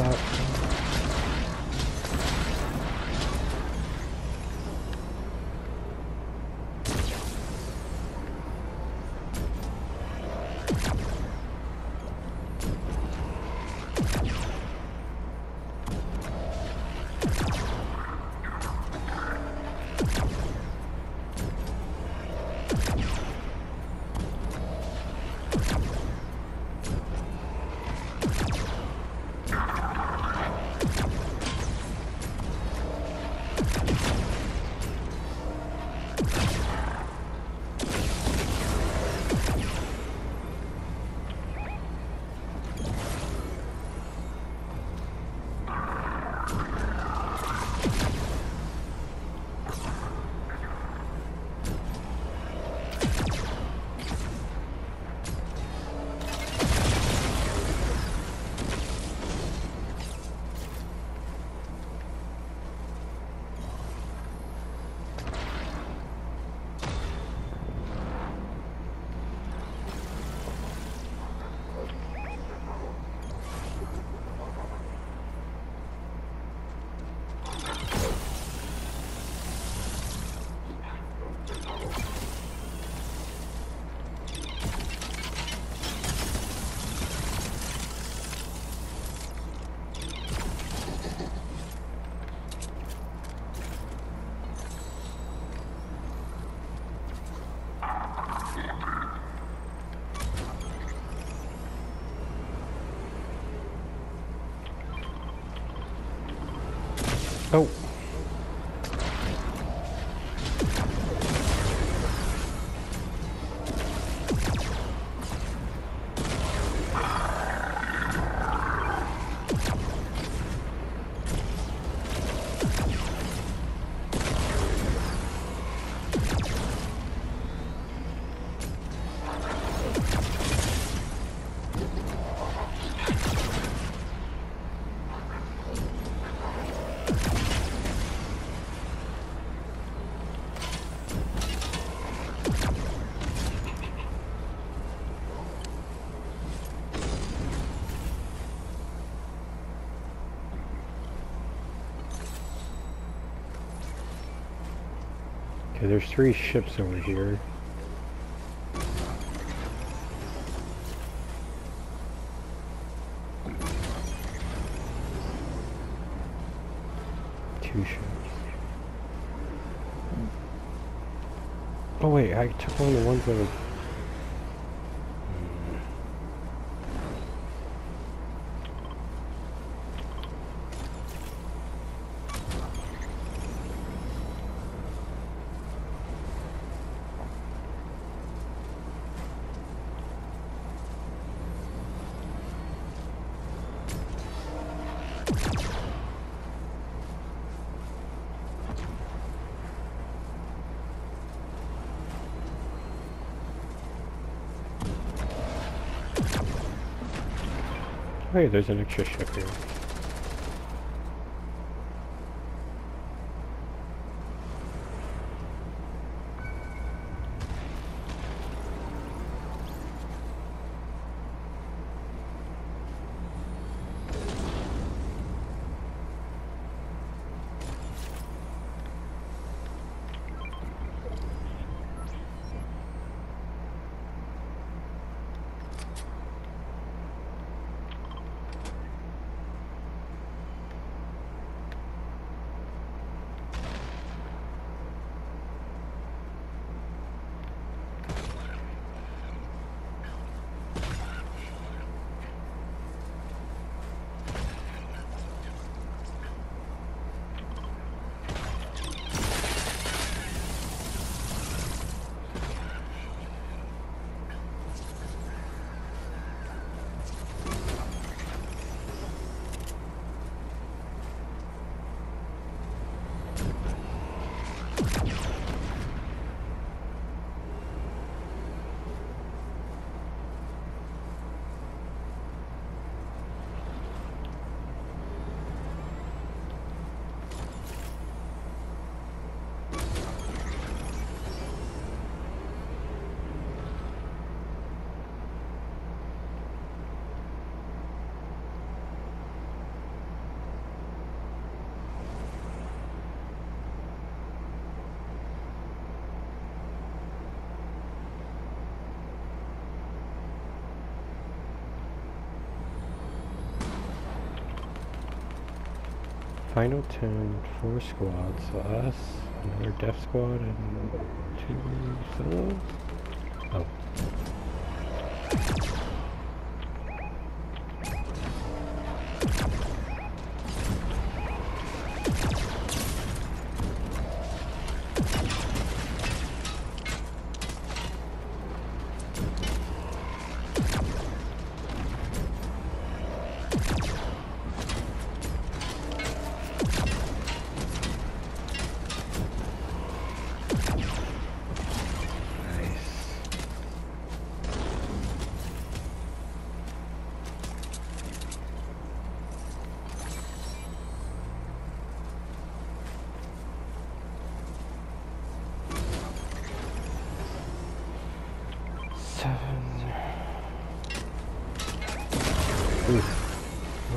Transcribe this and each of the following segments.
stop. Oh. There's three ships over here. Two ships. Oh wait, I took one of the ones that were... Hey, there's an extra ship here. Final 10, four squads. So us, another death squad, and two solos?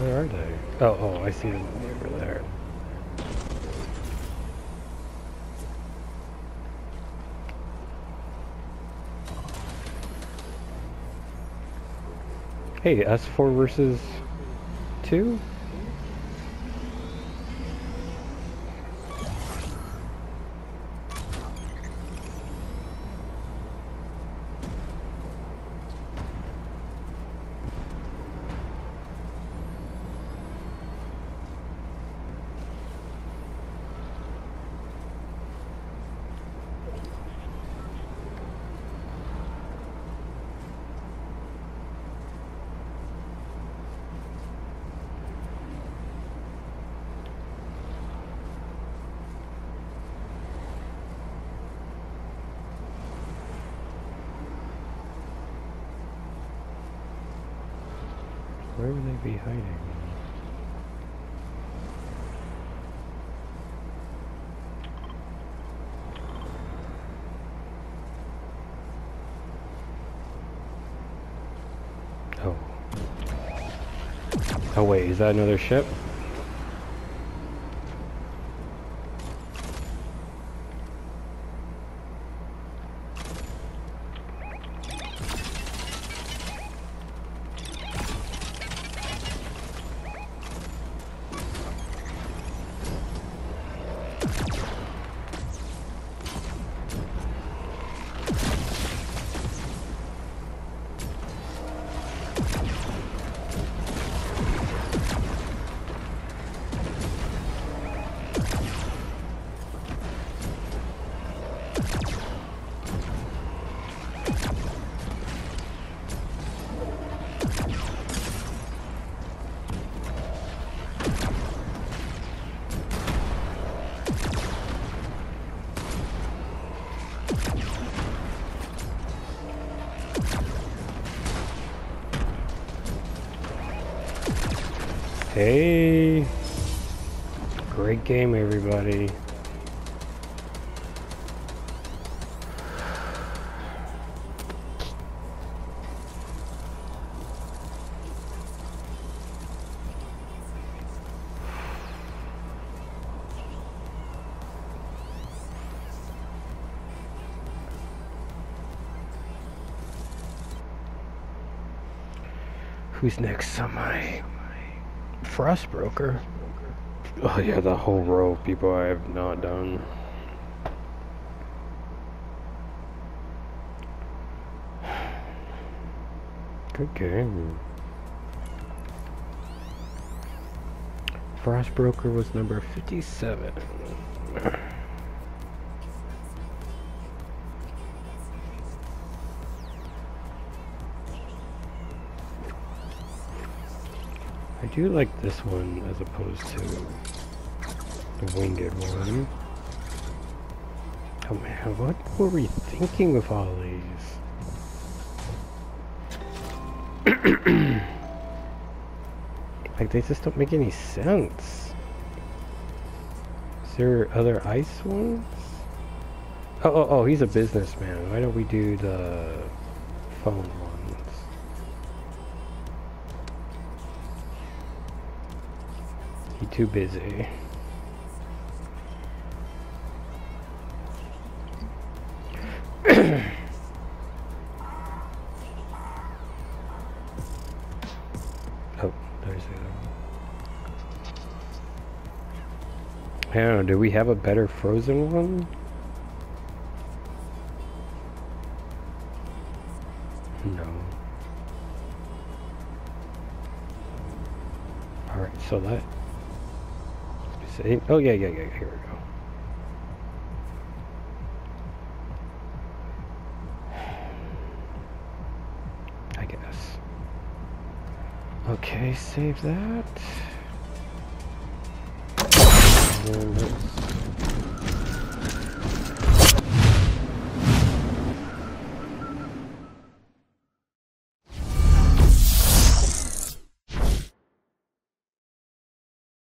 Where are they? Oh, oh, I see them over there. Hey, S4 versus 2? Would they be hiding? Oh. Oh wait, is that another ship? Hey! Great game, everybody. Who's next my Frost Broker? Oh yeah, the whole row of people I have not done. Good game. Frost Broker was number 57. Do like this one as opposed to the winged one. Oh man, what were we thinking with all these? like they just don't make any sense. Is there other ice ones? Oh, oh, oh, he's a businessman. Why don't we do the phone ones? He too busy. oh, there's the. I don't know, do we have a better frozen one? So that... Oh yeah, yeah, yeah, here we go. I guess. Okay, save that.